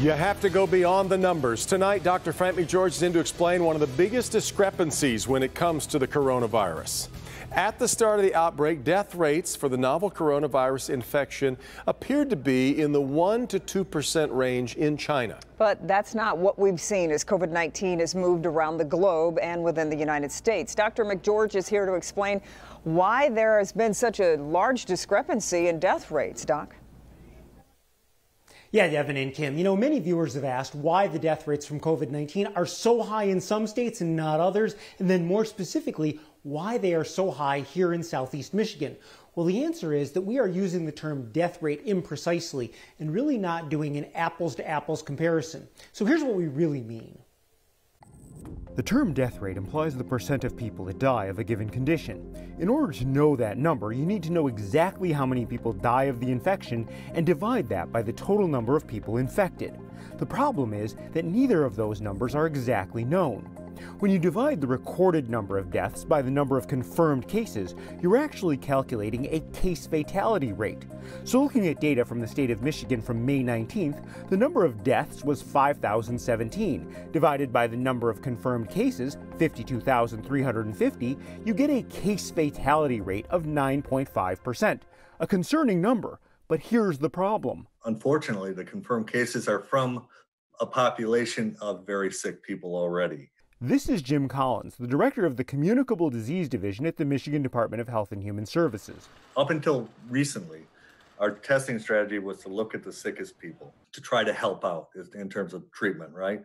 You have to go beyond the numbers. Tonight, Dr. Frank McGeorge is in to explain one of the biggest discrepancies when it comes to the coronavirus. At the start of the outbreak, death rates for the novel coronavirus infection appeared to be in the 1 to 2 percent range in China. But that's not what we've seen as COVID 19 has moved around the globe and within the United States. Dr. McGeorge is here to explain why there has been such a large discrepancy in death rates, Doc. Yeah, Devin and Kim. You know, many viewers have asked why the death rates from COVID 19 are so high in some states and not others, and then more specifically, why they are so high here in southeast Michigan. Well, the answer is that we are using the term death rate imprecisely and really not doing an apples to apples comparison. So here's what we really mean. The term death rate implies the percent of people that die of a given condition. In order to know that number, you need to know exactly how many people die of the infection and divide that by the total number of people infected. The problem is that neither of those numbers are exactly known. When you divide the recorded number of deaths by the number of confirmed cases, you're actually calculating a case fatality rate. So, looking at data from the state of Michigan from May 19th, the number of deaths was 5,017. Divided by the number of confirmed cases, 52,350, you get a case fatality rate of 9.5%. A concerning number, but here's the problem. Unfortunately, the confirmed cases are from a population of very sick people already. This is Jim Collins, the director of the Communicable Disease Division at the Michigan Department of Health and Human Services. Up until recently, our testing strategy was to look at the sickest people to try to help out in terms of treatment, right?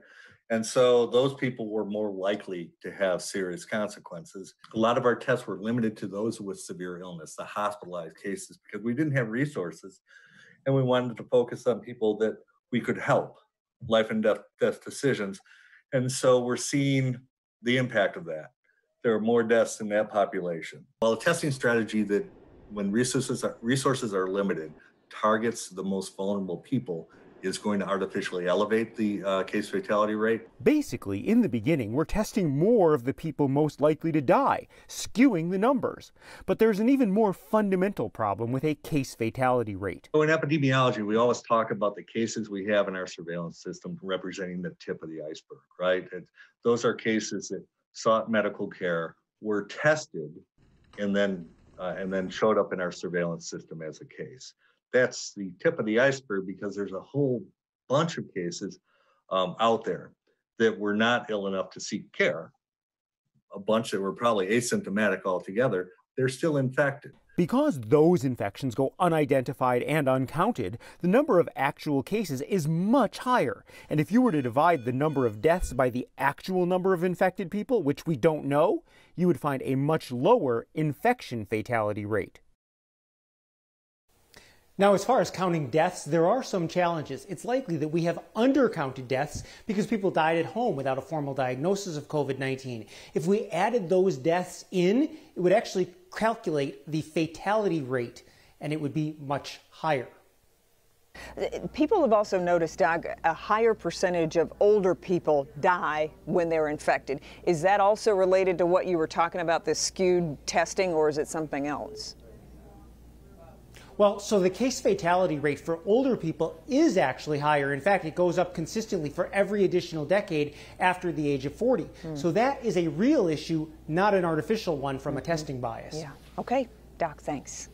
And so those people were more likely to have serious consequences. A lot of our tests were limited to those with severe illness, the hospitalized cases, because we didn't have resources. And we wanted to focus on people that we could help, life and death, death decisions and so we're seeing the impact of that. There are more deaths in that population. While a testing strategy that, when resources are, resources are limited, targets the most vulnerable people, is going to artificially elevate the uh, case fatality rate. Basically, in the beginning, we're testing more of the people most likely to die, skewing the numbers. But there's an even more fundamental problem with a case fatality rate. So in epidemiology, we always talk about the cases we have in our surveillance system representing the tip of the iceberg, right? And those are cases that sought medical care, were tested, and then uh, and then showed up in our surveillance system as a case that's the tip of the iceberg because there's a whole bunch of cases um, out there that were not ill enough to seek care. A bunch that were probably asymptomatic altogether, they're still infected. Because those infections go unidentified and uncounted, the number of actual cases is much higher. And if you were to divide the number of deaths by the actual number of infected people, which we don't know, you would find a much lower infection fatality rate. Now, as far as counting deaths, there are some challenges. It's likely that we have undercounted deaths because people died at home without a formal diagnosis of COVID 19. If we added those deaths in, it would actually calculate the fatality rate, and it would be much higher. People have also noticed, Doc, a higher percentage of older people die when they're infected. Is that also related to what you were talking about, this skewed testing, or is it something else? Well, so the case fatality rate for older people is actually higher. In fact, it goes up consistently for every additional decade after the age of 40. Mm. So that is a real issue, not an artificial one from mm -hmm. a mm-hmm. testing bias. Yeah. Okay, Doc, thanks.